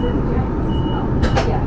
Yeah.